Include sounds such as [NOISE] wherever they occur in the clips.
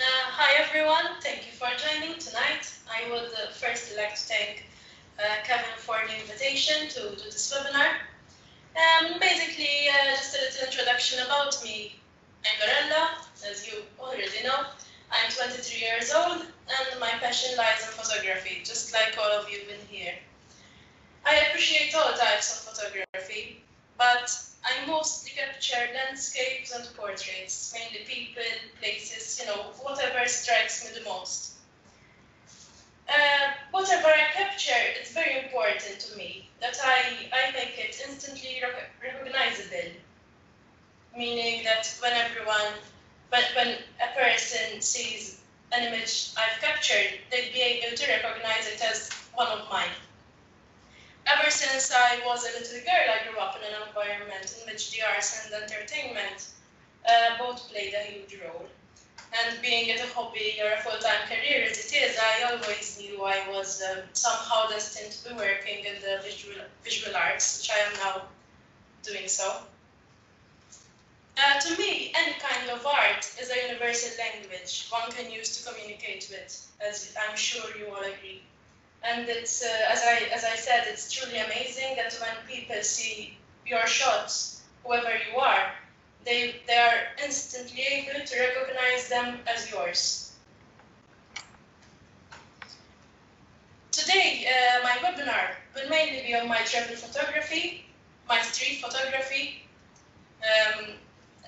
Uh, hi everyone, thank you for joining tonight. I would uh, first like to thank uh, Kevin for the invitation to do this webinar. Um, basically, uh, just a little introduction about me. I'm Lorella, as you already know. I'm 23 years old and my passion lies in photography, just like all of you in here. I appreciate all types of photography, but I mostly capture landscapes and portraits, mainly people, places, you know, whatever strikes me the most. Uh, whatever I capture, it's very important to me that I, I make it instantly rec recognizable, meaning that when everyone, when, when a person sees an image I've captured, they'd be able to recognize it as one of mine. Ever since I was a little girl, I grew up in an environment in which the arts and entertainment uh, both played a huge role. And being it a hobby or a full-time career as it is, I always knew I was um, somehow destined to be working in the visual, visual arts, which I am now doing so. Uh, to me, any kind of art is a universal language one can use to communicate with, as I'm sure you all agree. And it's, uh, as, I, as I said, it's truly amazing that when people see your shots, whoever you are, they, they are instantly able to recognize them as yours. Today, uh, my webinar will mainly be on my travel photography, my street photography. Um,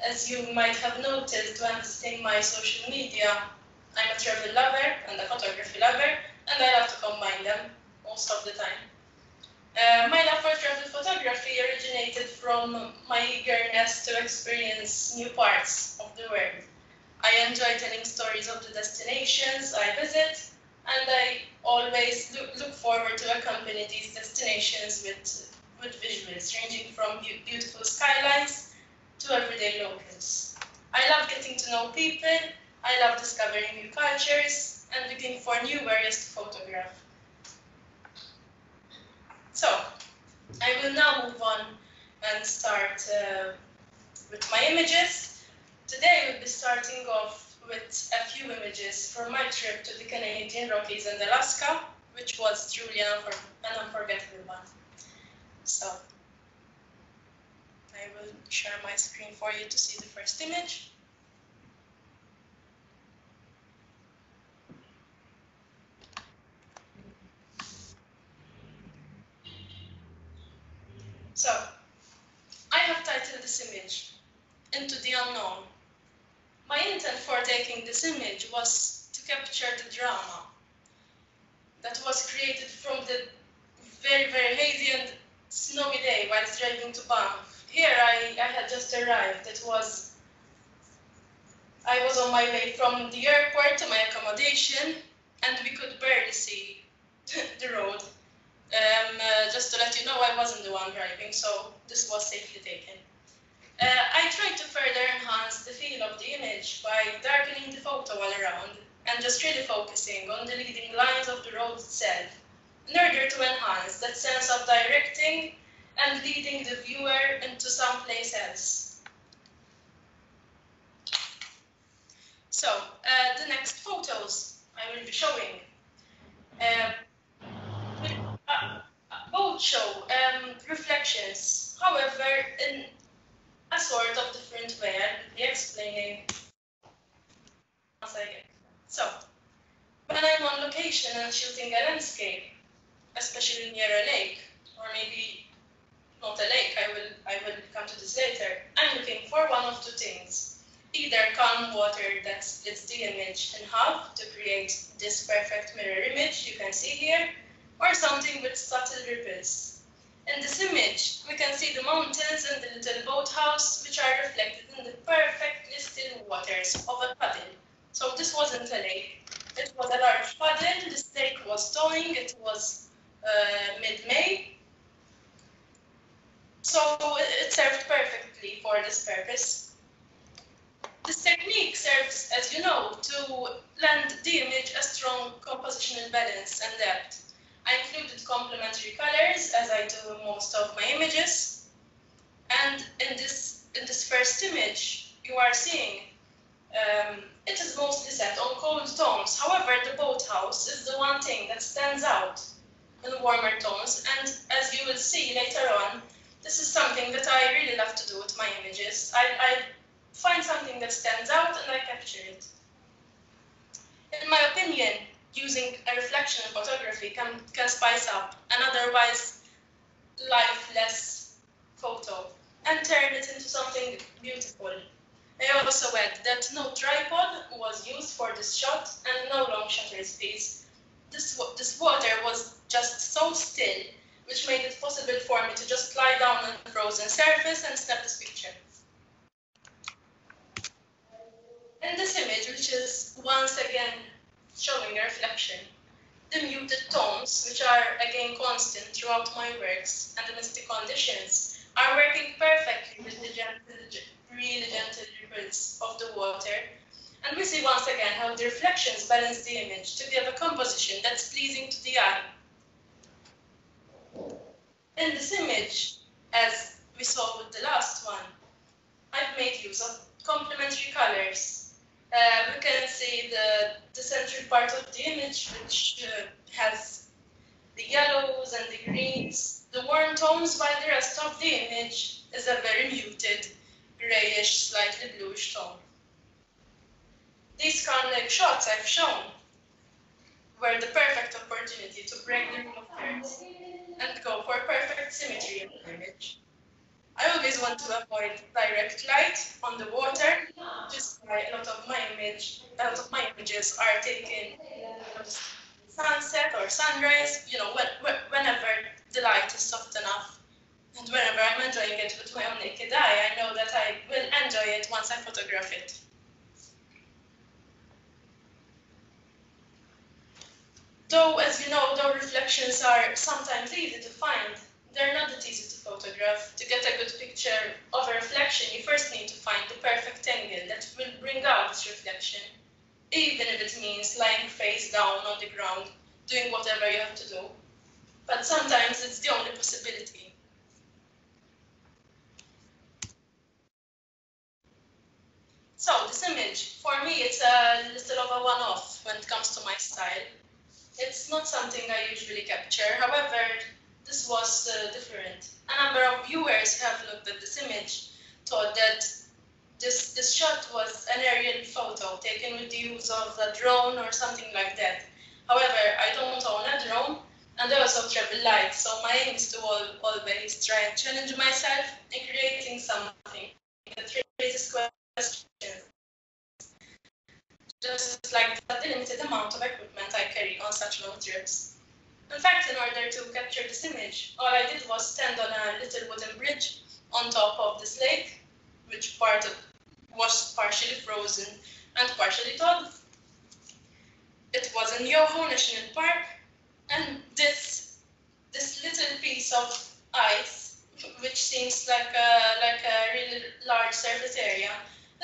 as you might have noticed when visiting my social media, I'm a travel lover and a photography lover, and I love to combine them most of the time. Uh, my love for travel photography originated from my eagerness to experience new parts of the world. I enjoy telling stories of the destinations I visit, and I always look, look forward to accompany these destinations with, with visuals ranging from beautiful skylines to everyday locals. I love getting to know people, I love discovering new cultures, and looking for new areas to photograph. So, I will now move on and start uh, with my images. Today we'll be starting off with a few images from my trip to the Canadian Rockies and Alaska, which was truly an, unfor an unforgettable one. So, I will share my screen for you to see the first image. So, I have titled this image, Into the Unknown. My intent for taking this image was to capture the drama that was created from the very, very hazy and snowy day while driving to Banff. Here I, I had just arrived. It was, I was on my way from the airport to my accommodation and we could barely see [LAUGHS] the road. Um, uh, just to let you know, I wasn't the one driving, so this was safely taken. Uh, I tried to further enhance the feel of the image by darkening the photo all around and just really focusing on the leading lines of the road itself in order to enhance that sense of directing and leading the viewer into someplace else. So, uh, the next photos I will be showing. Uh, both show um, reflections, however, in a sort of different way. I'll be explaining once I get. So, when I'm on location and shooting a landscape, especially near a lake, or maybe not a lake, I will, I will come to this later, I'm looking for one of two things. Either calm water that splits the image in half to create this perfect mirror image you can see here, or something with subtle ripples. In this image, we can see the mountains and the little boathouse, which are reflected in the perfectly still waters of a puddle. So this wasn't a lake. It was a large puddle. This lake was thawing. It was uh, mid-May. So it served perfectly for this purpose. This technique serves, as you know, to lend the image a strong compositional balance and depth. I included complementary colors as I do most of my images. And in this, in this first image, you are seeing Um, it is mostly set on cold tones. However, the boathouse is the one thing that stands out in warmer tones. And as you will see later on, this is something that I really love to do with my images. I, I find something that stands out and I capture it. In my opinion, using a reflection in photography can, can spice up an otherwise lifeless photo and turn it into something beautiful. I also add that no tripod was used for this shot and no long shutter speeds. This, this water was just so still, which made it possible for me to just lie down on the frozen surface and snap this picture. In this image, which is once again showing a reflection, the muted tones, which are again constant throughout my works, and the misty conditions are working perfectly with the gentle, really gentle ripples of the water. And we see once again how the reflections balance the image to give a composition that's pleasing to the eye. In this image, as we saw with the last one, I've made use of complementary colors. Uh, we can see the, the central part of the image, which uh, has the yellows and the greens, the warm tones, while the rest of the image is a very muted, grayish, slightly bluish tone. These Conlake shots I've shown were the perfect opportunity to break the rule of thirds and go for perfect symmetry in the image. I always want to avoid direct light on the water, just why a lot of my image, a lot of my images are taken sunset or sunrise, you know, when, whenever the light is soft enough. And whenever I'm enjoying it with my own naked eye, I know that I will enjoy it once I photograph it. Though, as you know, though reflections are sometimes easy to find, they're not that easy to photograph. To get a good picture of a reflection, you first need to find the perfect angle that will bring out this reflection, even if it means lying face down on the ground, doing whatever you have to do. But sometimes it's the only possibility. So this image, for me, it's a little of a one-off when it comes to my style. It's not something I usually capture. However, this was uh, different. A number of viewers have looked at this image, thought that this, this shot was an aerial photo taken with the use of a drone or something like that. However, I don't own a drone and I also travel light, so my aim is to always try and challenge myself in creating something that raises questions just like the limited amount of equipment I carry on such long trips. In fact, in order to capture this image, all I did was stand on a little wooden bridge on top of this lake, which part of, was partially frozen and partially thawed. It was in Yoho National Park, and this this little piece of ice, which seems like a like a really large surface area,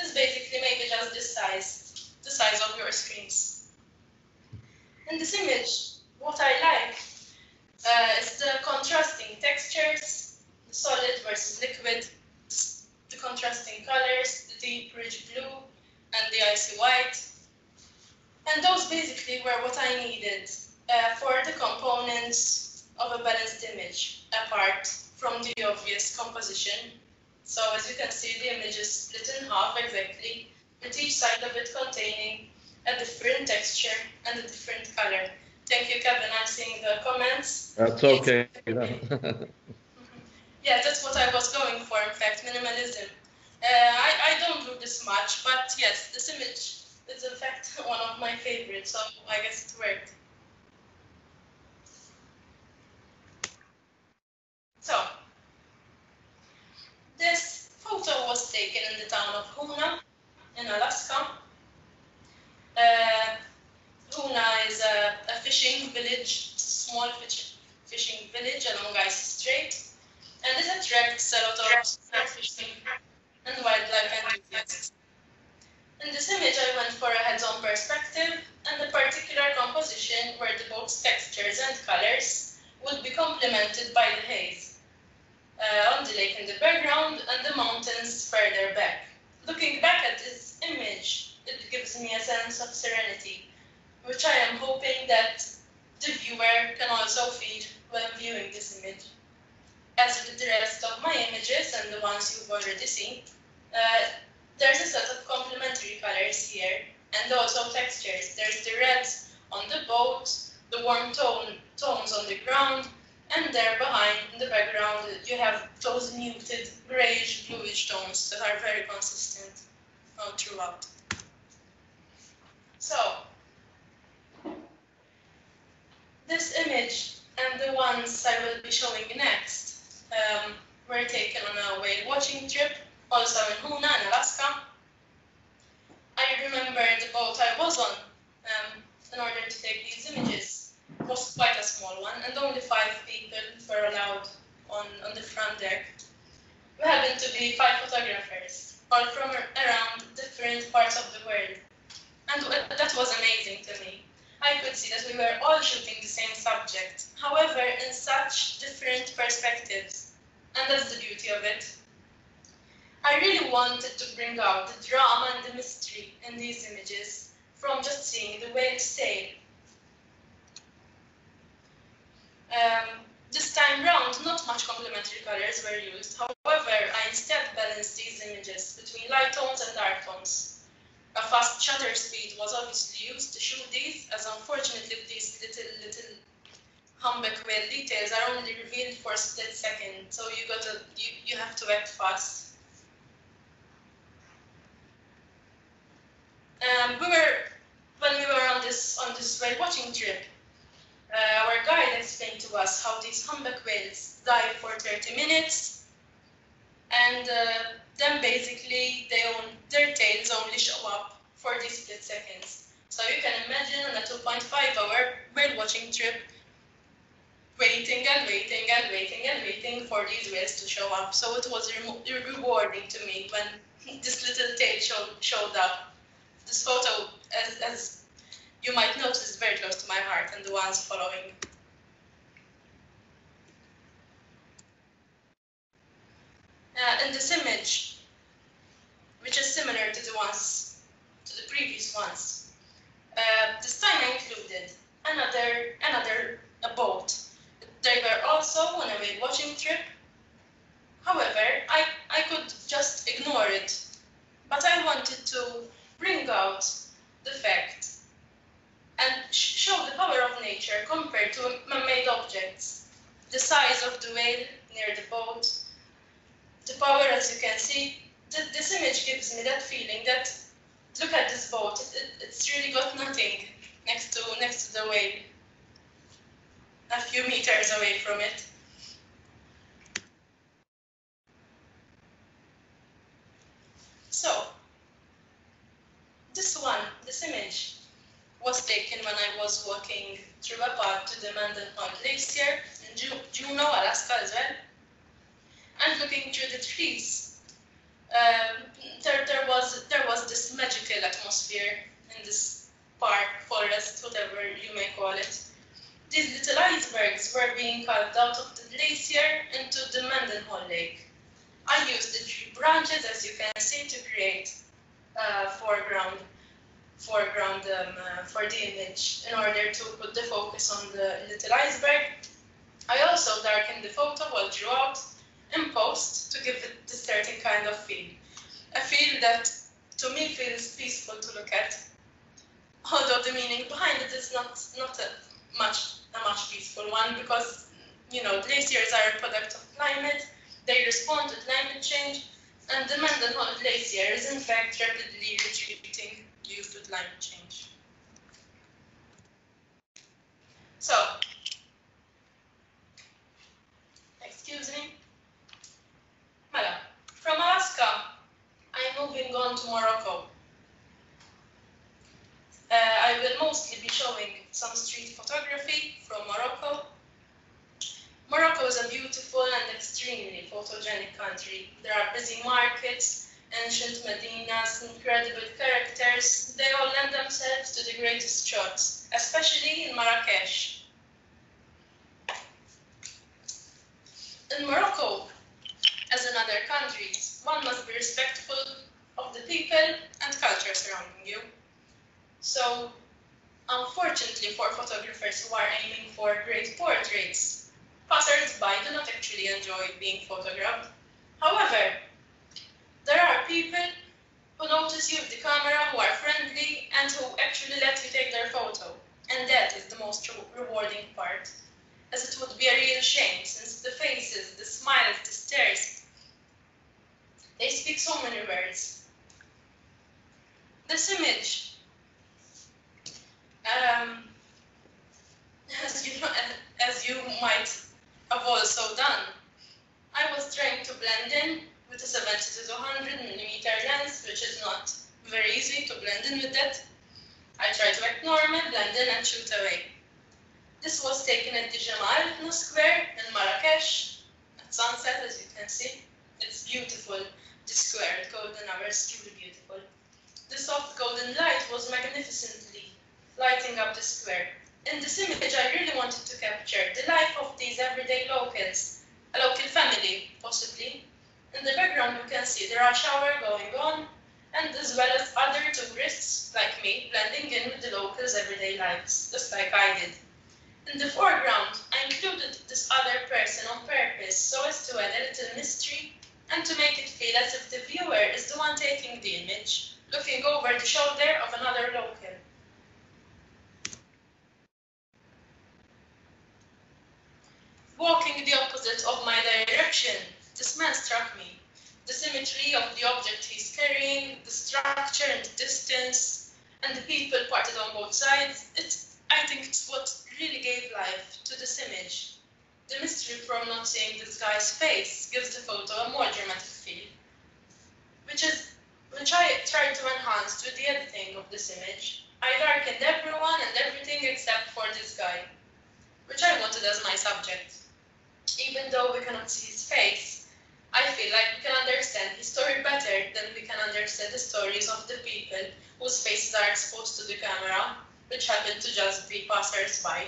is basically maybe just this size the size of your screens. In this image, what I like uh, is the contrasting textures, the solid versus liquid, the contrasting colors, the deep rich blue and the icy white. And those basically were what I needed uh, for the components of a balanced image, apart from the obvious composition. So as you can see, the image is split in half exactly, with each side of it containing a different texture and a different color. Thank you, Kevin. I'm seeing the comments. That's okay. [LAUGHS] yeah, that's what I was going for, in fact, minimalism. Uh, I, I don't do this much, but yes, this image is in fact [LAUGHS] one of my favorites, so I guess it worked. So, this photo was taken in the town of Hoonah, in Alaska. Uh, Hoonah is a, a, fishing village, a small fish, fishing village along Icy Strait, and it attracts a lot of fishing and wildlife enthusiasts. In this image, I went for a heads-on perspective and the particular composition where the boat's textures and colors would be complemented by the haze uh, on the lake in the background and the mountains further back. Looking back at this image, it gives me a sense of serenity, which I am hoping that the viewer can also feel when viewing this image. As with the rest of my images and the ones you've already seen, uh, there's a set of complementary colors here and also textures. There's the reds on the boat, the warm tone, tones on the ground, and there behind in the background you have those muted grayish bluish tones that are very consistent uh, throughout. So, this image and the ones I will be showing you next um, were taken on a whale watching trip, also in in Alaska. I remember the boat I was on um, in order to take these images. It was quite a small one, and only five people were allowed on, on the front deck. We happened to be five photographers, all from around different parts of the world. And that was amazing to me. I could see that we were all shooting the same subject, however, in such different perspectives. And that's the beauty of it. I really wanted to bring out the drama and the mystery in these images from just seeing the whale sail. Um, this time round, not much complementary colors were used. However, I instead balanced these images between light tones and dark tones. A fast shutter speed was obviously used to shoot these, as unfortunately these little, little whale details are only revealed for a split second, so you gotta, you, you have to act fast. Um, we were, when we were on this, on this whale watching trip, uh, our guide explained to us how these humpback whales dive for 30 minutes, and uh, then basically they own, their tails only show up for these split seconds. So you can imagine on a 2.5 hour whale watching trip, waiting and waiting and waiting and waiting for these whales to show up. So it was re rewarding to me when [LAUGHS] this little tail showed, showed up. This photo, as, as you might notice, is very close to my heart and the ones following. Uh, in this image, which is similar to the ones, to the previous ones, uh, this time I included another, another boat. They were also on a whale watching trip. However, I, I could just ignore it, but I wanted to bring out the fact and show the power of nature compared to man-made objects. The size of the whale near the boat, the power, as you can see, th this image gives me that feeling that look at this boat, it, it, it's really got nothing next to next to the whale, a few meters away from it. So, this one, this image, was taken when I was walking through a park to the Mendenhall Glacier in Juneau, Alaska as well and looking through the trees, um, there, there, was, there was this magical atmosphere in this park, forest, whatever you may call it. These little icebergs were being carved out of the glacier into the Mendenhall Lake. I used the tree branches, as you can see, to create uh, foreground foreground um, uh, for the image in order to put the focus on the little iceberg. I also darkened the photo while throughout in post to give it a certain kind of feel. A feel that to me feels peaceful to look at, although the meaning behind it is not not a much a much peaceful one because you know glaciers are a product of climate, they respond to climate change, and the Mendenhall Glacier is in fact rapidly retreating due to climate change. So, excuse me. From Alaska, I'm moving on to Morocco. Uh, I will mostly be showing some street photography from Morocco. Morocco is a beautiful and extremely photogenic country. There are busy markets, ancient medinas, incredible characters. They all lend themselves to the greatest shots, especially in Marrakesh. In Morocco, as in other countries, one must be respectful of the people and culture surrounding you. So, unfortunately for photographers who are aiming for great portraits, passers-by do not actually enjoy being photographed. However, there are people who notice you with the camera, who are friendly, and who actually let you take their photo. And that is the most re rewarding part, as it would be a real shame since the faces, the smiles, the stares, they speak so many words. This image, um, [LAUGHS] as you [LAUGHS] as you might have also done, I was trying to blend in with a 70 to 100 millimeter lens, which is not very easy to blend in with that. I tried to act normal, blend in and shoot away. This was taken at the Jamal Square in Marrakesh at sunset, as you can see. It's beautiful. The square golden hour is beautiful. The soft golden light was magnificently lighting up the square. In this image, I really wanted to capture the life of these everyday locals, a local family, possibly. In the background, you can see there are shower going on, and as well as other tourists like me blending in with the locals' everyday lives, just like I did. In the foreground, I included this other person on purpose so as to add a little mystery and to make it feel as if the viewer is the one taking the image, looking over the shoulder of another local. Walking the opposite of my direction, this man struck me the symmetry of the object he's carrying, the structure and the distance, and the people parted on both sides. It's, I think it's what really gave life to this image. The mystery from not seeing this guy's face gives the photo a more dramatic feel, which is which I tried to enhance with the editing of this image. I darkened everyone and everything except for this guy, which I wanted as my subject. Even though we cannot see his face, I feel like we can understand his story better than we can understand the stories of the people whose faces are exposed to the camera, which happen to just be passers-by.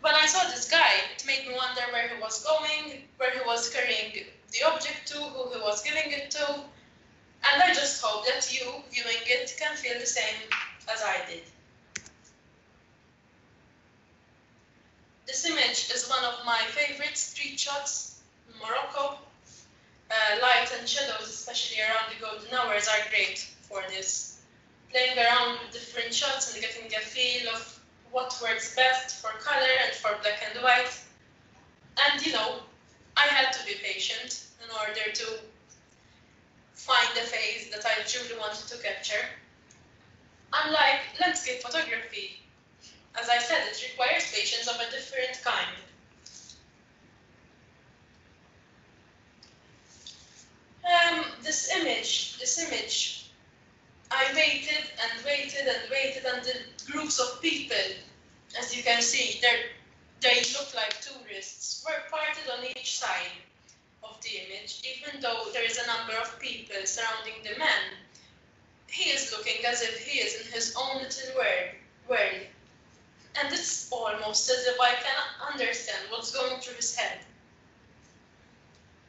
When I saw this guy, it made me wonder where he was going, where he was carrying the object to, who he was giving it to, and I just hope that you, viewing it, can feel the same as I did. This image is one of my favorite street shots Morocco. Uh, light and shadows, especially around the golden hours, are great for this. Playing around with different shots and getting a feel of what works best for color and for black and white. And you know, I had to be patient in order to find the face that I truly wanted to capture. Unlike landscape photography, as I said, it requires patience of a different kind. Um, this image, this image, I waited and waited and waited until groups of people, as you can see, they look like tourists, were parted on each side of the image, even though there is a number of people surrounding the man. He is looking as if he is in his own little world. world. And it's almost as if I can understand what's going through his head.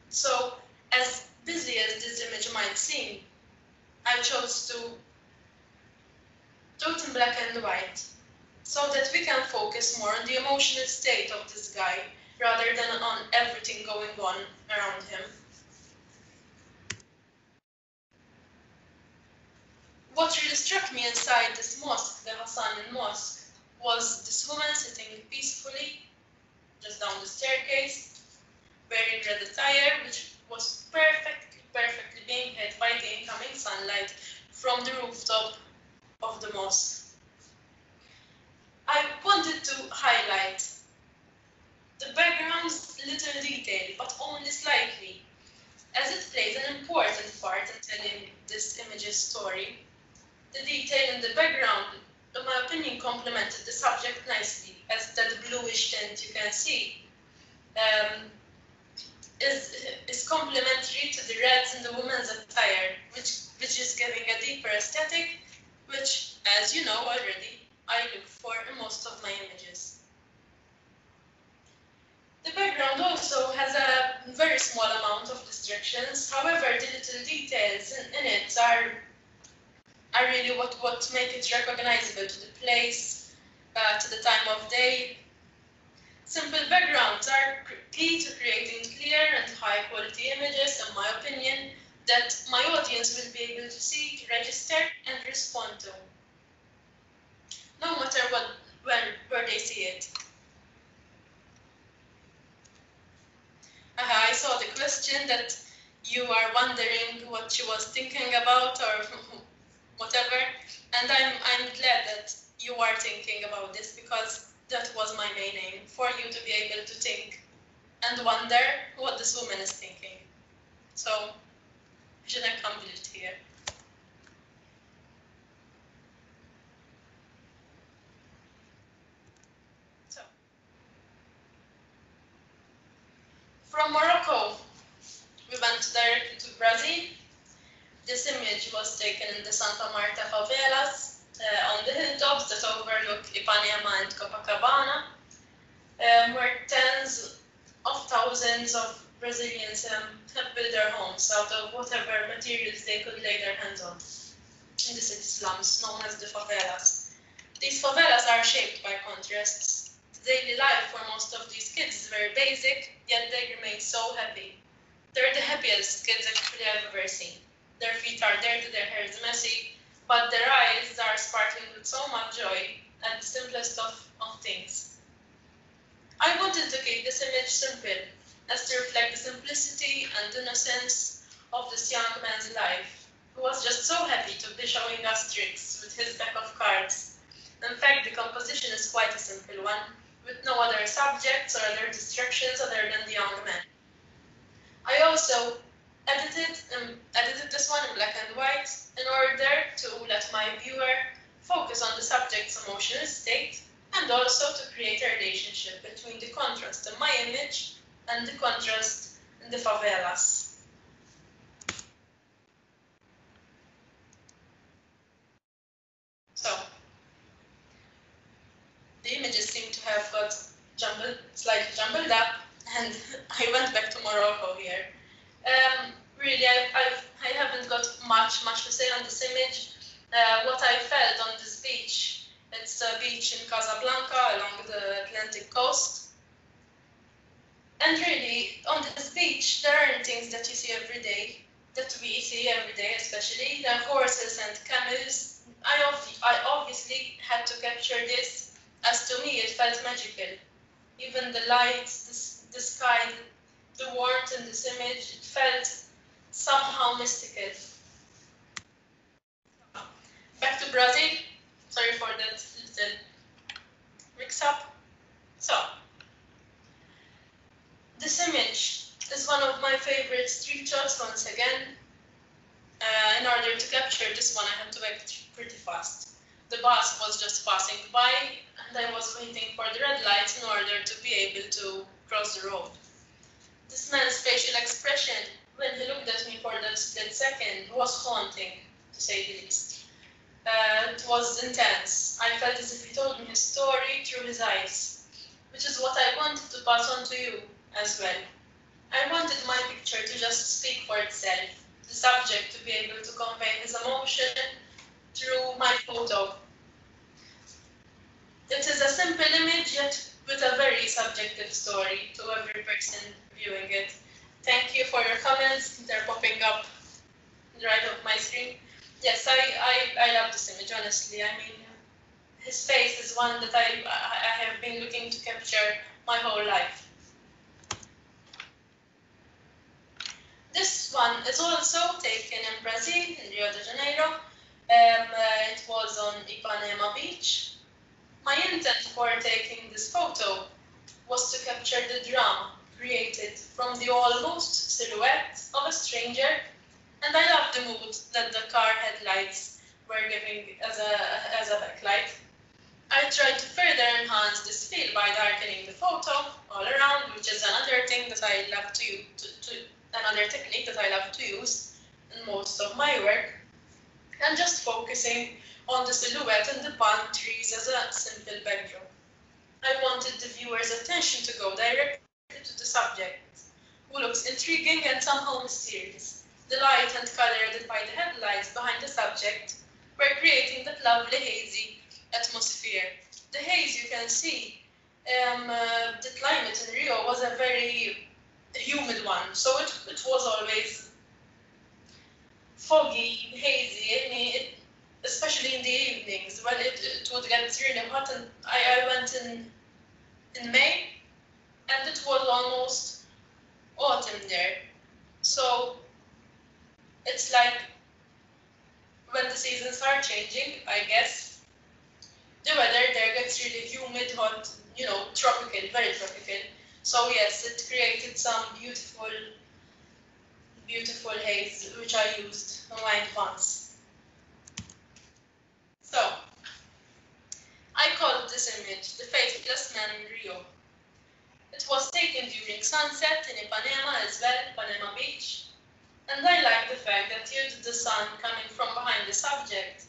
So, as busy as this image might seem, I chose to do it in black and white so that we can focus more on the emotional state of this guy rather than on everything going on around him. What really struck me inside this mosque, the Hassanin Mosque, was this woman sitting peacefully just down the staircase, wearing red attire, which was perfectly, perfectly being hit by the incoming sunlight from the rooftop of the mosque. Highlight the background's little detail, but only slightly, as it plays an important part in telling this image's story. The detail in the background, in my opinion, complemented the subject nicely, as that bluish tint you can see um, is, is complementary to the reds in the woman's attire, which, which is giving a deeper aesthetic, which, as you know already, I look for in most of my images. The background also has a very small amount of distractions, however, the little details in, in it are are really what, what make it recognizable to the place, uh, to the time of day. Simple backgrounds are key to creating clear and high quality images, in my opinion, that my audience will be able to see, register, and respond to. No matter what, where, where they see it. Uh, I saw the question that you are wondering what she was thinking about or [LAUGHS] whatever. And I'm, I'm glad that you are thinking about this because that was my main aim, for you to be able to think and wonder what this woman is thinking. So, I complete here? So, from Morocco, we went directly to Brazil this image was taken in the Santa Marta favelas uh, on the hilltops that overlook Ipanema and Copacabana, um, where tens of thousands of Brazilians um, have built their homes out of whatever materials they could lay their hands on in the city slums known as the favelas. These favelas are shaped by contrasts. Daily life for most of these kids is very basic, yet they remain so happy. They're the happiest kids actually I've ever seen. Their feet are dirty, their hair is messy, but their eyes are sparkling with so much joy at the simplest of, of things. I wanted to keep this image simple, as to reflect the simplicity and innocence of this young man's life, who was just so happy to be showing us tricks with his deck of cards. In fact, the composition is quite a simple one, with no other subjects or other distractions other than the young man. I also edited, um, edited this one in black and white in order to let my viewer focus on the subject's emotional state and also to create a relationship between the contrast in my image and the contrast in the favelas. So, the images seem to have got jumbled, slightly jumbled up, and [LAUGHS] I went back to Morocco here um, really, I've, I've, I haven't got much, much to say on this image. Uh, what I felt on this beach, it's a beach in Casablanca along the Atlantic coast. And really, on this beach, there are things that you see every day, that we see every day, especially the horses and camels. I, I obviously had to capture this, as to me it felt magical. Even the lights, the, the sky, the warmth in this image, it felt somehow mystical. Back to Brazil. Sorry for that little mix-up. So, this image is one of my favorite street shots once again. Uh, in order to capture this one, I had to act pretty fast. The bus was just passing by, and I was waiting for the red lights in order to be able to cross the road. This man's facial expression, when he looked at me for that split second, was haunting, to say the least. Uh, it was intense. I felt as if he told me his story through his eyes, which is what I wanted to pass on to you as well. I wanted my picture to just speak for itself, the subject to be able to convey his emotion through my photo. It is a simple image, yet with a very subjective story to every person viewing it. Thank you for your comments. They're popping up right off my screen. Yes, I, I, I love this image, honestly. I mean, his face is one that I, I have been looking to capture my whole life. This one is also taken in Brazil, in Rio de Janeiro. Um, uh, it was on Ipanema Beach. My intent for taking this photo was to capture the drama created from the almost silhouette of a stranger, and I loved the mood that the car headlights were giving as a, as a backlight. I tried to further enhance this feel by darkening the photo all around, which is another thing that I love to, to, to another technique that I love to use in most of my work, and just focusing on the silhouette and the palm trees as a simple backdrop. I wanted the viewer's attention to go directly to the subject, who looks intriguing and somehow mysterious. The light and color added by the headlights behind the subject were creating that lovely hazy atmosphere. The haze you can see, um, uh, the climate in Rio was a very humid one, so it, it was always foggy, hazy, it, especially in the evenings when it, it would get really hot. And I, I went in in May, and it was almost autumn there. So it's like when the seasons are changing, I guess the weather there gets really humid, hot, you know, tropical, very tropical. So yes, it created some beautiful, beautiful haze, which I used on my advance. So, I called this image the faithless man in Rio. It was taken during sunset in Ipanema as well, Ipanema Beach, and I like the fact that due to the sun coming from behind the subject,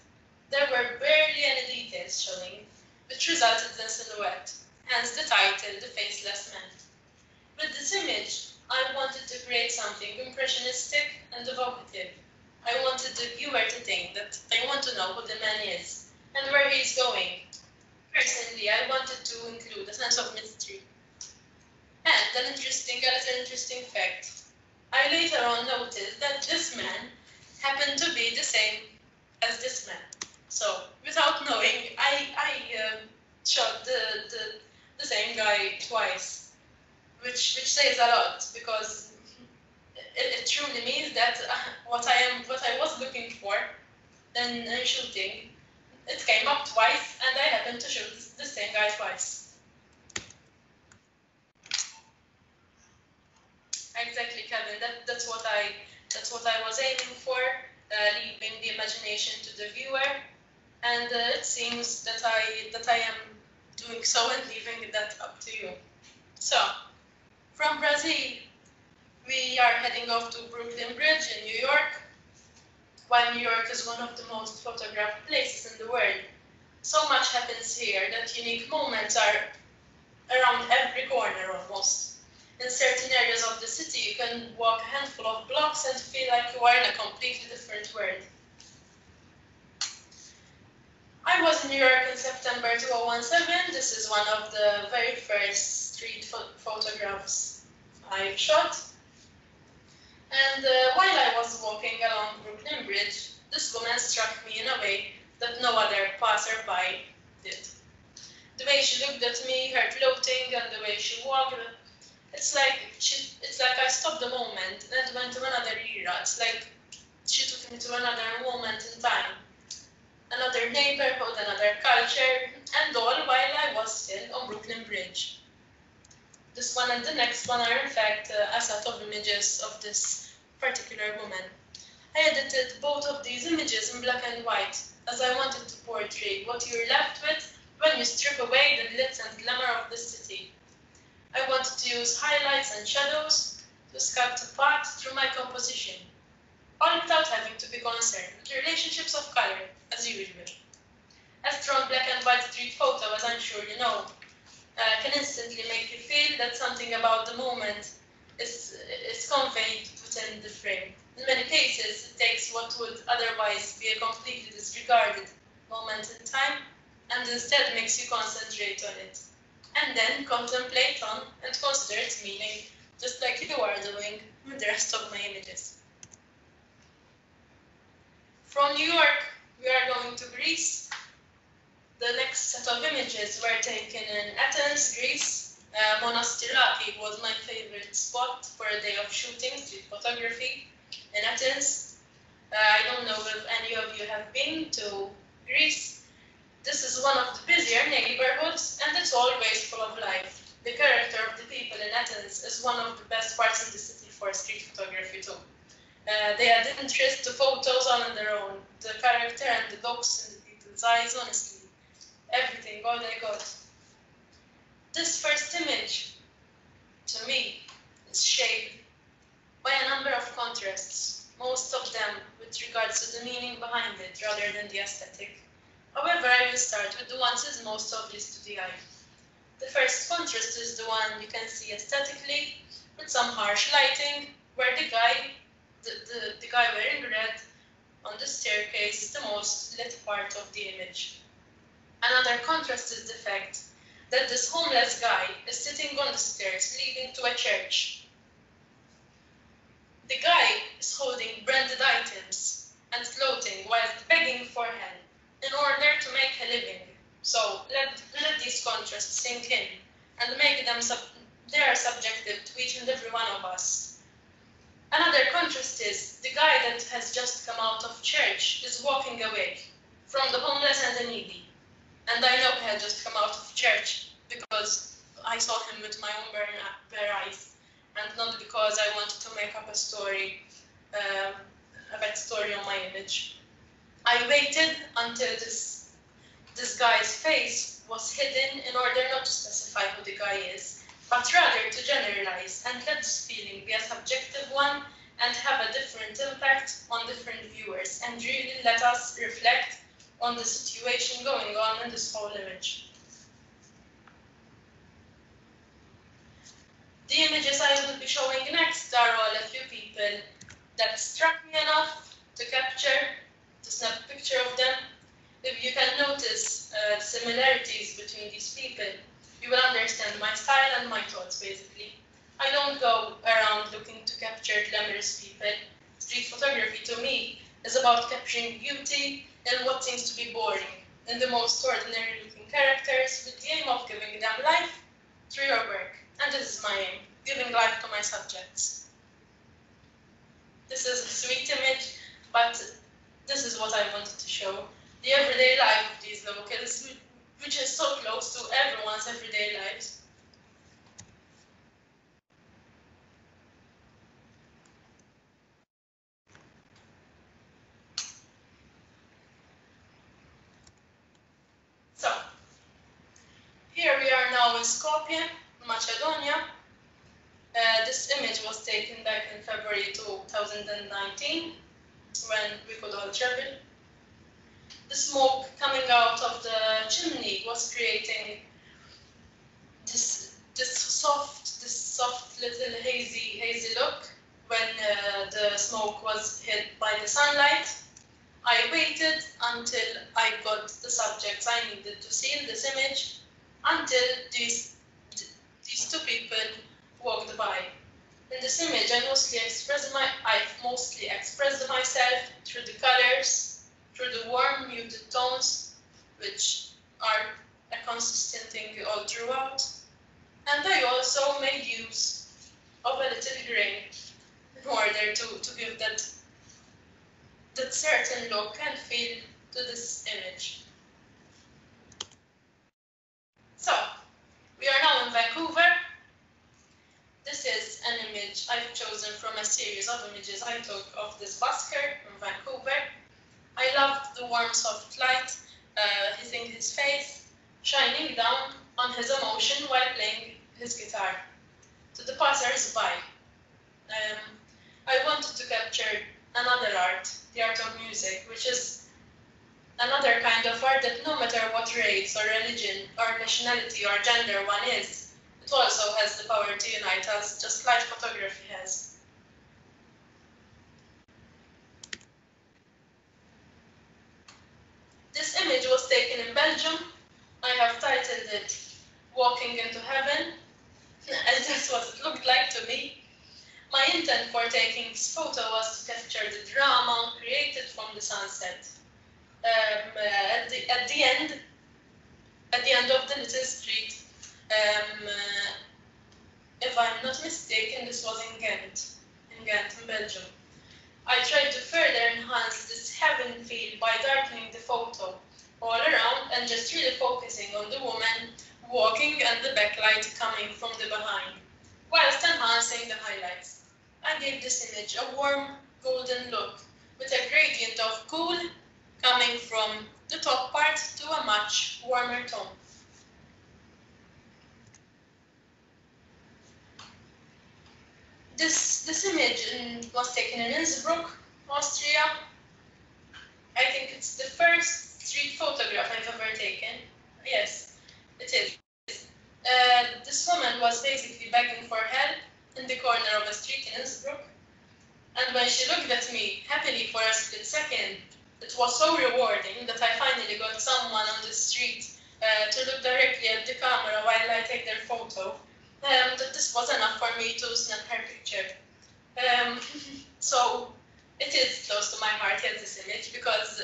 there were barely any details showing, which resulted in a silhouette, hence the title, The Faceless Man. With this image, I wanted to create something impressionistic and evocative. I wanted the viewer to think that I want to know who the man is and where he's going. Personally, I wanted to include a sense of mystery. And an interesting, a little interesting fact. I later on noticed that this man happened to be the same as this man. So, without knowing, I, I uh, shot the, the, the same guy twice, which, which says a lot because it, it truly means that uh, what I am, what I was looking for in, in shooting it came up twice, and I happened to shoot the same guy twice. Exactly, Kevin. That, that's what I that's what I was aiming for, uh, leaving the imagination to the viewer, and uh, it seems that I that I am doing so and leaving that up to you. So, from Brazil, we are heading off to Brooklyn Bridge in New York, while New York is one of the most photographed places in the world. So much happens here that unique moments are around every corner almost. In certain areas of the city, you can walk a handful of blocks and feel like you are in a completely different world. I was in New York in September 2017. This is one of the very first street pho photographs I shot. And uh, while I was walking along Brooklyn Bridge, this woman struck me in a way that no other passerby did. The way she looked at me, her clothing, and the way she walked, it's like she, it's like I stopped the moment and went to another era. It's like she took me to another moment in time, another neighborhood, another culture, and all while I was still on Brooklyn Bridge. This one and the next one are in fact a set of images of this particular woman. I edited both of these images in black and white as I wanted to portray what you're left with when you strip away the glitz and glamour of the city. I wanted to use highlights and shadows to sculpt a part through my composition, all without having to be concerned with relationships of color, as usual. A strong black and white street photo, as I'm sure you know, uh, can instantly make you feel that something about the moment is, is conveyed within the frame. In many cases, it takes what would otherwise be a completely disregarded moment in time and instead makes you concentrate on it. And then contemplate on and consider its meaning, just like you are doing with the rest of my images. From New York, we are going to Greece the next set of images were taken in Athens, Greece. Uh, Monastiraki was my favorite spot for a day of shooting street photography in Athens. Uh, I don't know if any of you have been to Greece. This is one of the busier neighborhoods and it's always full of life. The character of the people in Athens is one of the best parts in the city for street photography too. Uh, they add interest to photos on their own. The character and the looks in the people's eyes, honestly everything, all they got. This first image, to me, is shaped by a number of contrasts, most of them with regards to the meaning behind it rather than the aesthetic. However, I will start with the ones that is most obvious to the eye. The first contrast is the one you can see aesthetically, with some harsh lighting, where the guy, the, the, the guy wearing red, on the staircase is the most lit part of the image. Another contrast is the fact that this homeless guy is sitting on the stairs leading to a church. The guy is holding branded items and floating while begging for help in order to make a living. So let, let these contrasts sink in and make them sub they are subjective to each and every one of us. Another contrast is the guy that has just come out of church is walking away from the homeless and the needy. And I know he had just come out of church because I saw him with my own bare, bare eyes and not because I wanted to make up a story, uh, a backstory on my image. I waited until this, this guy's face was hidden in order not to specify who the guy is, but rather to generalize and let this feeling be a subjective one and have a different impact on different viewers and really let us reflect on the situation going on in this whole image. The images I will be showing next are all a few people that struck me enough to capture, to snap a picture of them. If you can notice uh, similarities between these people, you will understand my style and my thoughts, basically. I don't go around looking to capture glamorous people. Street photography, to me, is about capturing beauty in what seems to be boring, and the most ordinary looking characters, with the aim of giving them life through your work and this is my aim, giving life to my subjects. This is a sweet image, but this is what I wanted to show. The everyday life of these locals, which is so close to everyone's everyday lives. So, here we are now in Skopje, Macedonia. Uh, this image was taken back in February 2019 when we could all travel. The smoke coming out of the chimney was creating this this soft this soft little hazy hazy look when uh, the smoke was hit by the sunlight. I waited until I got the subjects I needed to see in this image until these these two people walked by. In this image, I mostly expressed my I've mostly expressed myself through the colors, through the warm muted tones, which are a consistent thing all throughout. And I also made use of a little grain in order to, to give that that certain look and feel to this image. So, we are now in Vancouver. This is an image I've chosen from a series of images I took of this busker in Vancouver. I loved the warm soft light uh, hitting his face, shining down on his emotion while playing his guitar. To the passers-by, um, I wanted to capture another art, the art of music, which is another kind of art that no matter what race or religion or nationality or gender one is, it also has the power to unite us, just like photography has. This image was taken in Belgium. I have titled it Walking into Heaven, [LAUGHS] and that's what it looked like to me. My intent for taking this photo was to capture the drama created from the sunset um, uh, at, the, at the end, at the end of the little street, um, uh, if I'm not mistaken, this was in Ghent, in Ghent, in Belgium. I tried to further enhance this heaven feel by darkening the photo all around and just really focusing on the woman walking and the backlight coming from the behind, whilst enhancing the highlights. I gave this image a warm golden look with a gradient of cool coming from the top part to a much warmer tone. This, this image was taken in Innsbruck, Austria. I think it's the first street photograph I've ever taken. Yes, it is. Uh, this woman was basically begging for help in the corner of a street in Innsbruck. And when she looked at me happily for a split second, it was so rewarding that I finally got someone on the street uh, to look directly at the camera while I take their photo. Um, that this was enough for me to snap her picture. Um, [LAUGHS] so it is close to my heart, yes, this image, because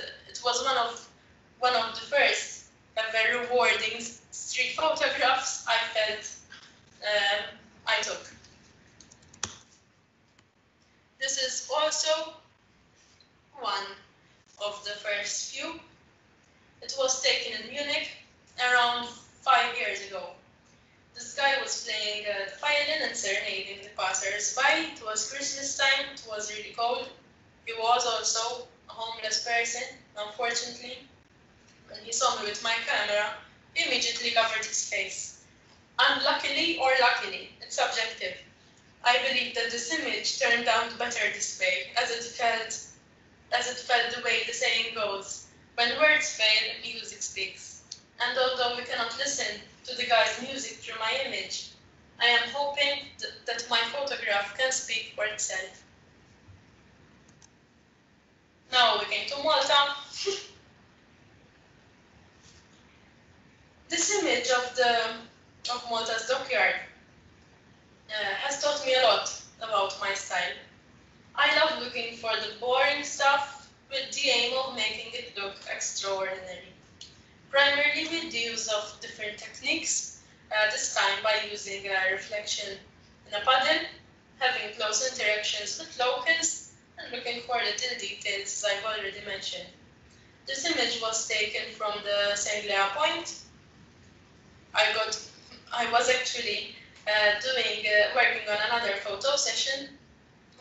session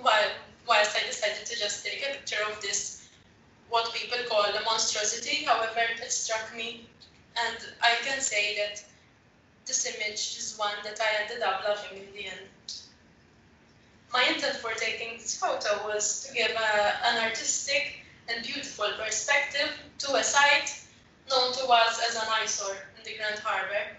while whilst I decided to just take a picture of this, what people call a monstrosity. However, it struck me, and I can say that this image is one that I ended up loving in the end. My intent for taking this photo was to give a, an artistic and beautiful perspective to a site known to us as an eyesore in the Grand Harbour.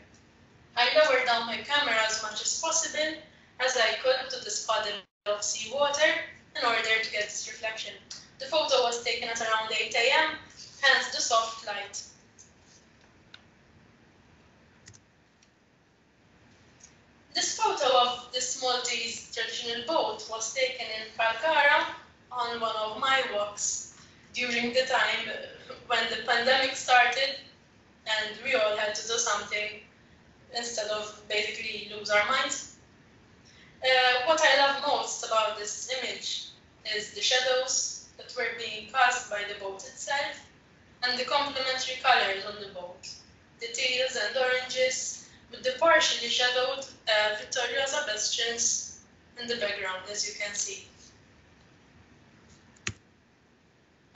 I lowered down my camera as much as possible as I could to this puddle of seawater in order to get this reflection. The photo was taken at around 8 a.m., hence the soft light. This photo of this Maltese traditional boat was taken in Kalkara on one of my walks during the time uh, when the pandemic started and we all had to do something instead of basically lose our minds. Uh, what I love most about this image is the shadows that were being cast by the boat itself and the complementary colors on the boat. The teals and oranges with the partially shadowed uh, Vittoriosa bastions in the background, as you can see.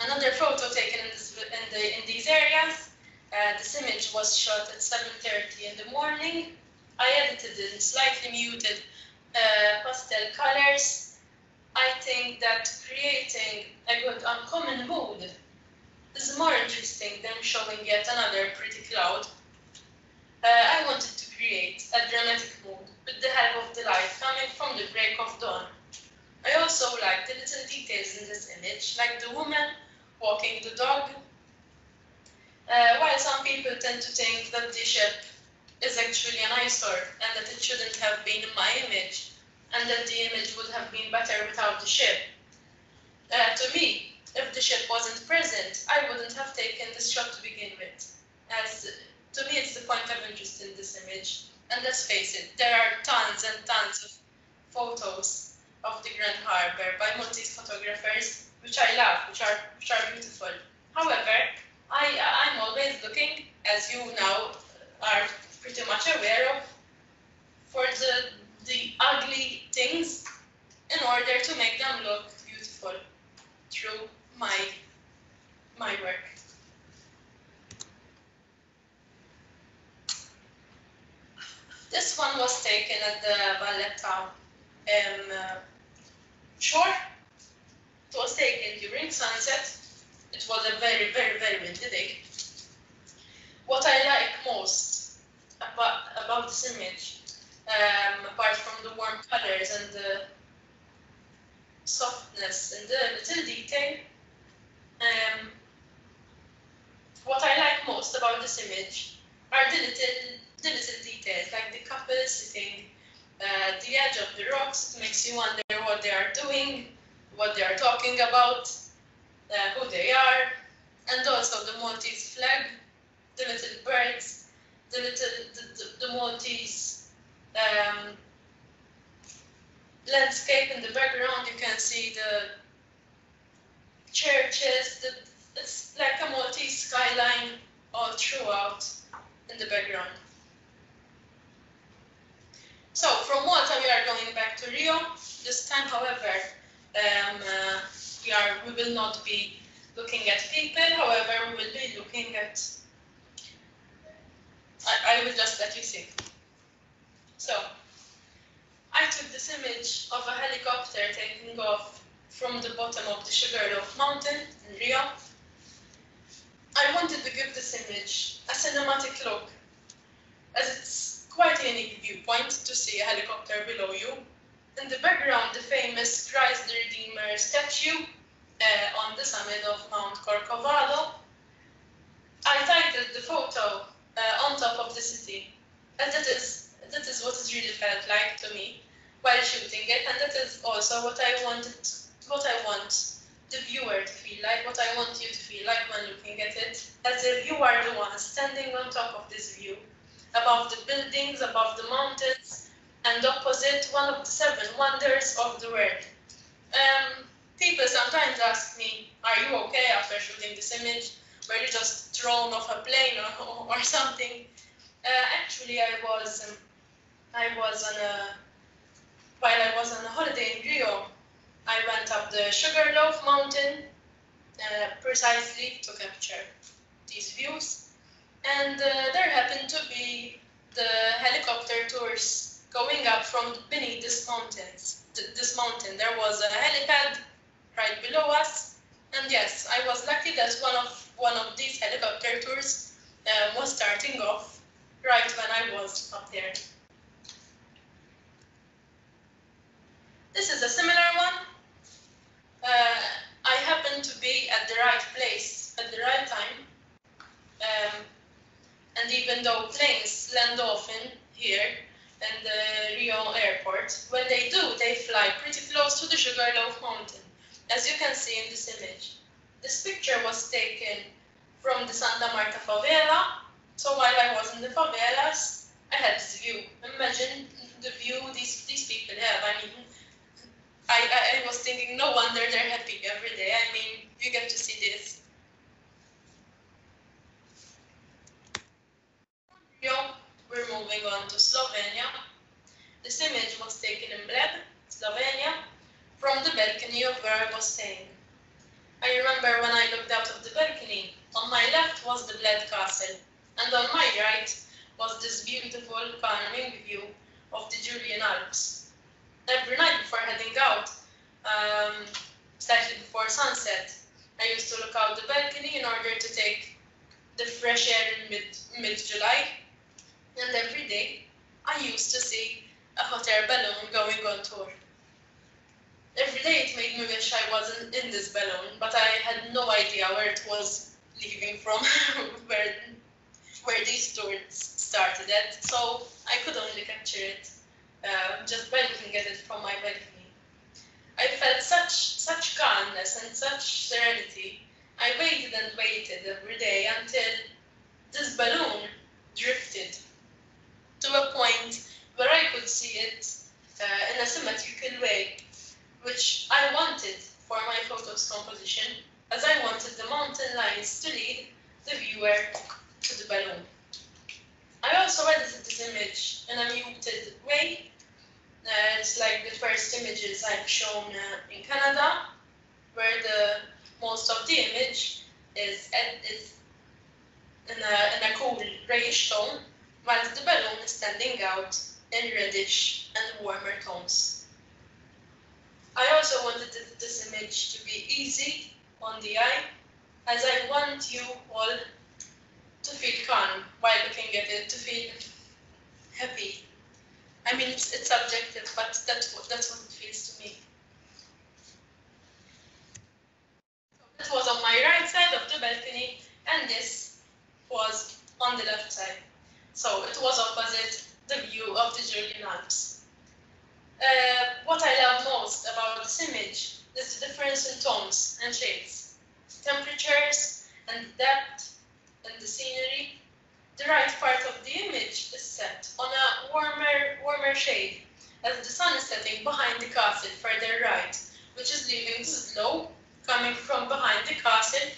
Another photo taken in, this, in, the, in these areas, uh, this image was shot at 7.30 in the morning. I edited in slightly muted uh, pastel colors, I think that creating a good uncommon mood is more interesting than showing yet another pretty cloud. Uh, I wanted to create a dramatic mood with the help of the light coming from the break of dawn. I also like the little details in this image, like the woman walking the dog. Uh, while some people tend to think that the ship is actually an eyesore and that it shouldn't have been in my image and that the image would have been better without the ship. Uh, to me, if the ship wasn't present, I wouldn't have taken this shot to begin with. As to me, it's the point of interest in this image. And let's face it, there are tons and tons of photos of the Grand Harbour by Maltese photographers, which I love, which are which are beautiful. However, I I'm always looking, as you now are pretty much aware of, for the, the ugly things in order to make them look beautiful through my, my work. This one was taken at the Valletta um, uh, shore. It was taken during sunset. It was a very, very, very windy day. What I like most about, about this image, um, apart from the warm colors and the softness and the little detail. Um, what I like most about this image are the little, the little details, like the couple sitting uh, at the edge of the rocks. It makes you wonder what they are doing, what they are talking about, uh, who they are, and also the Maltese flag, the little birds, the little the, the, the Maltese um, landscape in the background. You can see the churches, the, it's like a Maltese skyline all throughout in the background. So from Malta we are going back to Rio. This time, however, um, uh, we are we will not be looking at people. However, we will be looking at. I, I will just let you see. So I took this image of a helicopter taking off from the bottom of the Sugarloaf Mountain in Rio. I wanted to give this image a cinematic look, as it's quite a unique viewpoint to see a helicopter below you. In the background, the famous Christ the Redeemer statue uh, on the summit of Mount Corcovado. I titled the photo uh, on top of the city, and that is, that is what it really felt like to me while shooting it, and that is also what I wanted, what I want the viewer to feel like, what I want you to feel like when looking at it, as if you are the one standing on top of this view, above the buildings, above the mountains, and opposite one of the seven wonders of the world. Um, people sometimes ask me, are you okay after shooting this image? Were you just thrown off a plane or, [LAUGHS] or something? Uh, actually, I was, um, I was on a, while I was on a holiday in Rio, I went up the Sugarloaf Mountain uh, precisely to capture these views. And uh, there happened to be the helicopter tours going up from beneath this mountains. this mountain, there was a helipad right below us. And yes, I was lucky that one of one of these helicopter tours uh, was starting off right when I was up there. This is a similar one uh, I happened to be at the right place at the right time. Um, and even though planes land often here in the Rio airport, when they do, they fly pretty close to the Sugarloaf Mountain, as you can see in this image. This picture was taken from the Santa Marta favela, so while I was in the favelas, I had this view. Imagine the view these, these people have. I mean, I, I, I was thinking, no wonder they're happy every day. I mean, you get to see this. We're moving on to Slovenia. This image was taken in Bled, Slovenia, from the balcony of where I was staying. I remember when I looked out of the balcony, on my left was the Bled Castle, and on my right was this beautiful, calming view of the Julian Alps every night before heading out, um, slightly before sunset, I used to look out the balcony in order to take the fresh air in mid mid July. And every day, I used to see a hot air balloon going on tour. Every day it made me wish I wasn't in this balloon, but I had no idea where it was leaving from, [LAUGHS] where where these tours started at, so I could only capture it uh, just by looking at it from my balcony. I felt such such calmness and such serenity. I waited and waited every day until this balloon drifted to a point where I could see it uh, in a symmetrical way, which I wanted for my photo's composition, as I wanted the mountain lines to lead the viewer to the balloon. I also edited this image in a muted way. Uh, it's like the first images I've shown uh, in Canada, where the most of the image is, is in, a, in a cool grayish tone, while the balloon is standing out in reddish and warmer tones. I also wanted this image to be easy on the eye, as I want you all to feel calm while looking at it, to feel happy. I mean, it's, it's subjective, but that's what, that's what it feels to me. So It was on my right side of the balcony, and this was on the left side. So it was opposite the view of the Julian Alps. Uh, what I love most about this image is the difference in tones and shades, temperatures and depth in the scenery. The right part of the image is set on a warmer, warmer shade as the sun is setting behind the castle further right, which is leaving the slow coming from behind the castle.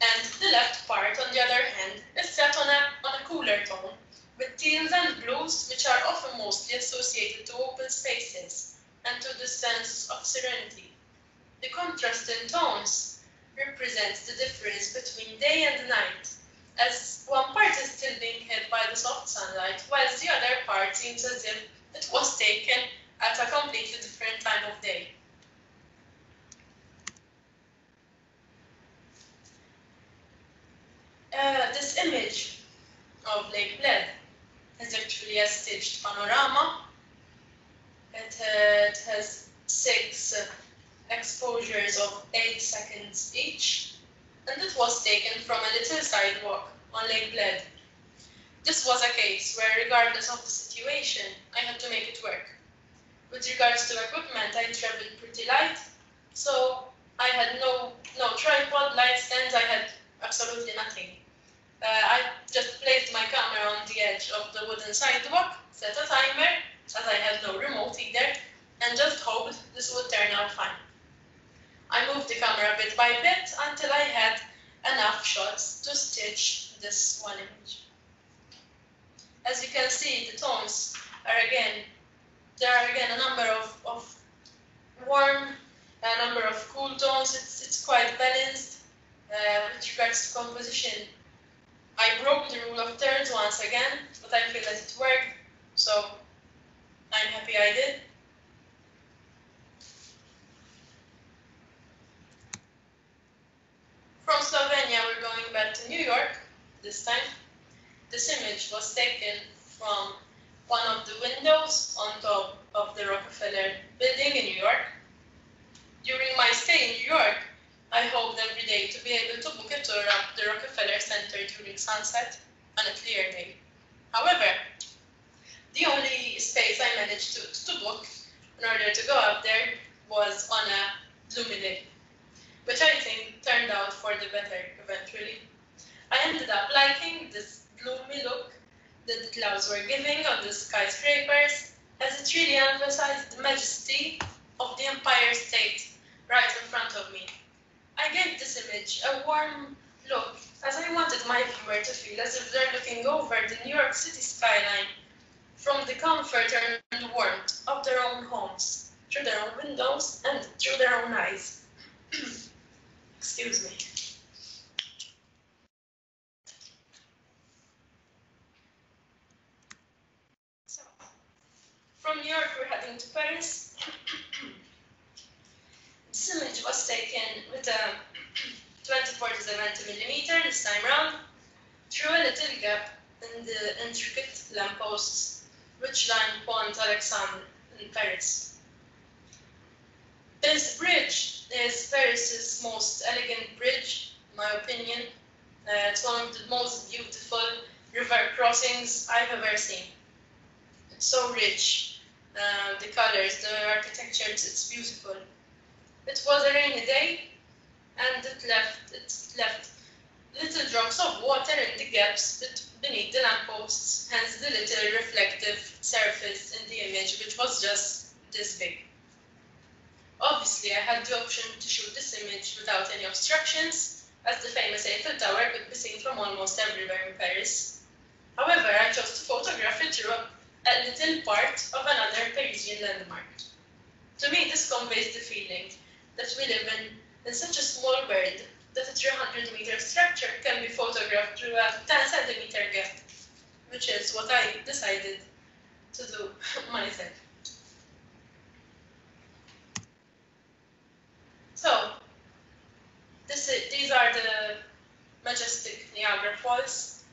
And the left part, on the other hand, is set on a, on a cooler tone, with teals and blues, which are often mostly associated to open spaces and to the sense of serenity. The contrast in tones represents the difference between day and night, as one part is still being hit by the soft sunlight, whilst the other part seems as if it was taken at a completely different time of day. Uh, this image of Lake Bled is actually a staged panorama. It, uh, it has six exposures of eight seconds each, and it was taken from a little sidewalk on Lake Bled. This was a case where, regardless of the situation, I had to make it work. With regards to equipment, I traveled pretty light, so I had no no tripod, light stands, I had absolutely nothing. Uh, I just placed my camera on the edge of the wooden sidewalk, set a timer, as I had no remote either, and just hoped this would turn out fine. I moved the camera bit by bit until I had enough shots to stitch this one image. As you can see, the tones are again, there are again a number of, of warm, a number of cool tones. It's, it's quite balanced uh, with regards to composition. I broke the rule of thirds once again, but I feel that it worked, so I'm happy I did. From Slovenia, we're going back to New York this time. This image was taken from one of the windows on top of the Rockefeller building in New York. During my stay in New York, I hoped every day to be able to book a tour of the Rockefeller Center during sunset on a clear day. However, the only space I managed to, to book in order to go up there was on a gloomy day, which I think turned out for the better eventually. I ended up liking this gloomy look that the clouds were giving on the skyscrapers, as it really emphasized the majesty of the Empire State right in front of me. I gave this image a warm look, as I wanted my viewer to feel as if they're looking over the New York City skyline from the comfort and warmth of their own homes, through their own windows and through their own eyes. [CLEARS THROAT] Excuse me. So, from New York, we're heading to Paris. [CLEARS THROAT] This image was taken with a 24 to 70 millimeter this time round through a little gap in the intricate lampposts which line Pont Alexandre in Paris. This bridge is Paris's most elegant bridge, in my opinion. Uh, it's one of the most beautiful river crossings I've ever seen. It's so rich, uh, the colors, the architecture, it's, it's beautiful. It was a rainy day, and it left it left little drops of water in the gaps beneath the lampposts, hence the little reflective surface in the image, which was just this big. Obviously, I had the option to shoot this image without any obstructions, as the famous Eiffel Tower could be seen from almost everywhere in Paris. However, I chose to photograph it through a little part of another Parisian landmark. To me, this conveys the feeling that we live in, in such a small world that a 300 meter structure can be photographed through a 10 centimeter gap, which is what I decided to do [LAUGHS] myself. So, this is, these are the majestic Niagara Falls.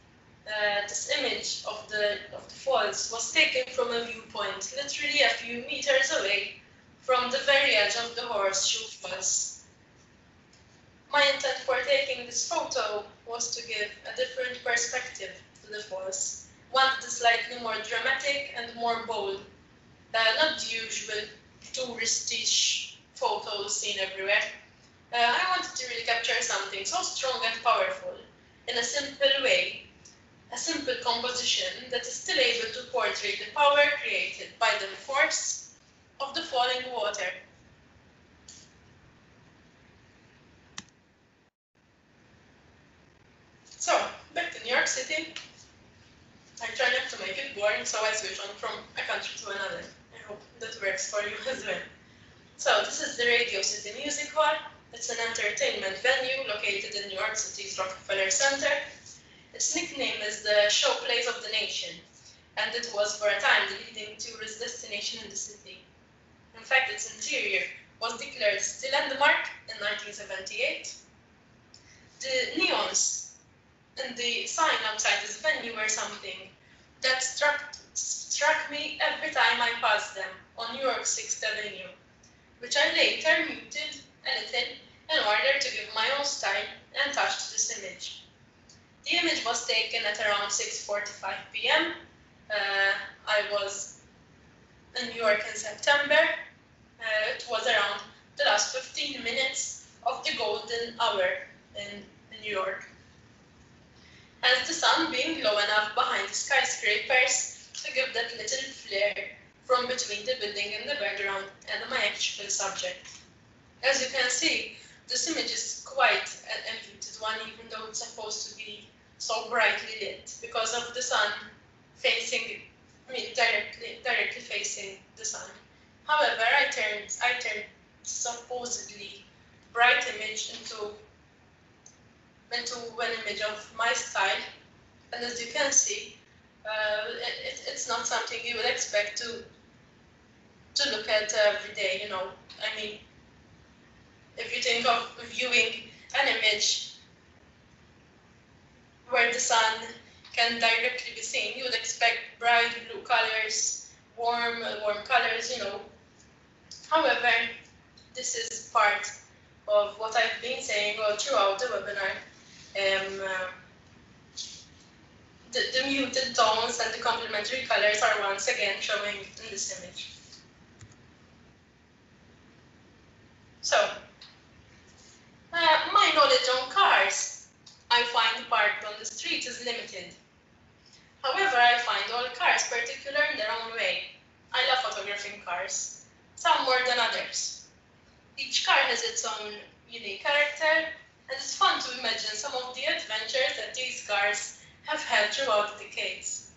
Uh, this image of the, of the falls was taken from a viewpoint literally a few meters away from the very edge of the horseshoe falls. My intent for taking this photo was to give a different perspective to the falls, one that is slightly more dramatic and more bold, uh, not the usual touristish photos seen everywhere. Uh, I wanted to really capture something so strong and powerful in a simple way, a simple composition that is still able to portray the power created by the force of the falling water. So, back to New York City. I try not to make it boring, so I switch on from a country to another. I hope that works for you as well. So, this is the Radio City Music Hall. It's an entertainment venue located in New York City's Rockefeller Center. Its nickname is the Showplace of the Nation, and it was for a time the leading tourist destination in the city. In fact, its interior was declared still landmark in 1978. The neons and the sign outside this venue were something that struck, struck me every time I passed them on New York 6th Avenue, which I later muted a little in order to give my own style and touch to this image. The image was taken at around 6.45 p.m. Uh, I was in New York in September. Uh, it was around the last 15 minutes of the golden hour in, New York. As the sun being low enough behind the skyscrapers to give that little flare from between the building in the background and my actual subject. As you can see, this image is quite an muted one, even though it's supposed to be so brightly lit because of the sun facing, I mean, directly, directly facing the sun. However, I turned, I turned supposedly bright image into, into an image of my style. And as you can see, uh, it, it's not something you would expect to to look at every day, you know. I mean, if you think of viewing an image where the sun can directly be seen, you would expect bright blue colors, warm, warm colors, you know. However, this is part of what I've been saying all throughout the webinar. Um, uh, the, the muted tones and the complementary colors are once again showing in this image. So, uh, my knowledge on cars, I find parked on the street is limited. However, I find all cars particular in their own way. I love photographing cars, some more than others. Each car has its own unique character, and it's fun to imagine some of the adventures that these cars have had throughout the decades.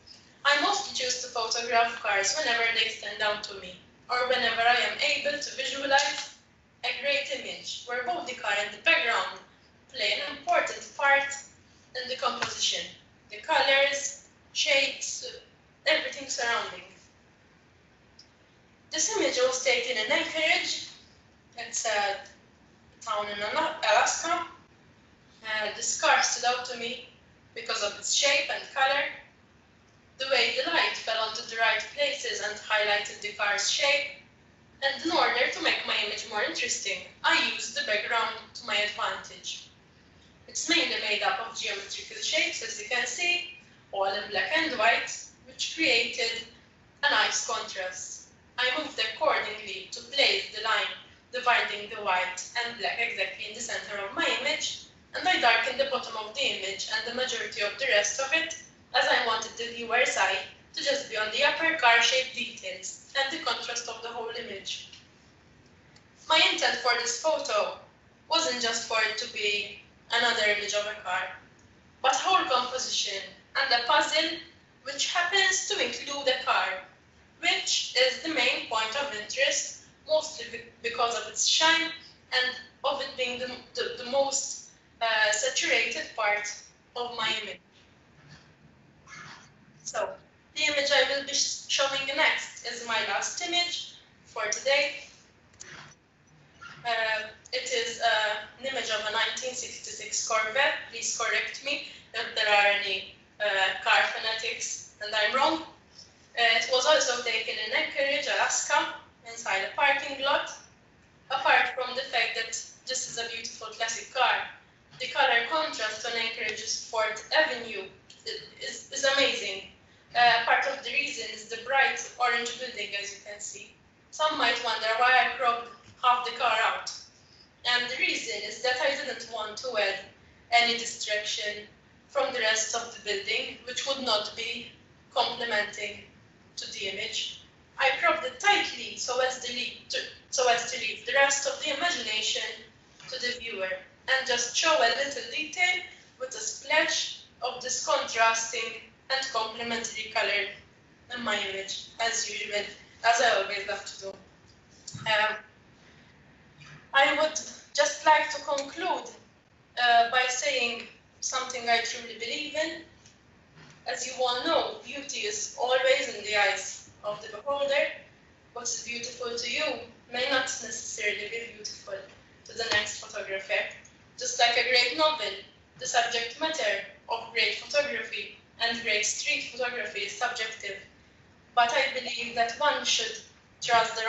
I mostly choose to photograph cars whenever they stand out to me, or whenever I am able to visualize a great image where both the car and the background play an important part in the composition. The colors, shapes, everything surrounding. This image was taken in Anchorage. It's a town in Alaska. Uh, this car stood out to me because of its shape and color. The way the light fell onto the right places and highlighted the car's shape and in order to make my image more interesting, I used the background to my advantage. It's mainly made up of geometrical shapes, as you can see, all in black and white, which created a nice contrast. I moved accordingly to place the line dividing the white and black exactly in the center of my image, and I darkened the bottom of the image and the majority of the rest of it, as I wanted the viewer's eye to just be on the upper car-shaped details and the contrast of the whole image. My intent for this photo wasn't just for it to be another image of a car, but whole composition and a puzzle which happens to include a car, which is the main point of interest, mostly because of its shine and of it being the, the, the most uh, saturated part of my image. So the image I will be showing next is my last image for today. Uh, it is uh, an image of a 1966 Corvette. Please correct me if there are any uh, car fanatics and I'm wrong. Uh, it was also taken in Anchorage, Alaska, inside a parking lot. Apart from the fact that this is a beautiful classic car, the color contrast on Anchorage's Fourth Avenue is, is amazing. Uh, part of the reason is the bright orange building, as you can see. Some might wonder why I cropped half the car out. And the reason is that I didn't want to add any distraction from the rest of the building, which would not be complementing to the image. I cropped it tightly so as, to leave, to, so as to leave the rest of the imagination to the viewer and just show a little detail with a splash of this contrasting and complementary color in my image, as usual, to do. Um, I would just like to conclude uh, by saying something I truly believe in. As you all know, beauty is always in the eyes of the beholder. What's beautiful to you may not necessarily be beautiful to the next photographer. Just like a great novel, the subject matter of great photography and great street photography is subjective. But I believe that one should trust their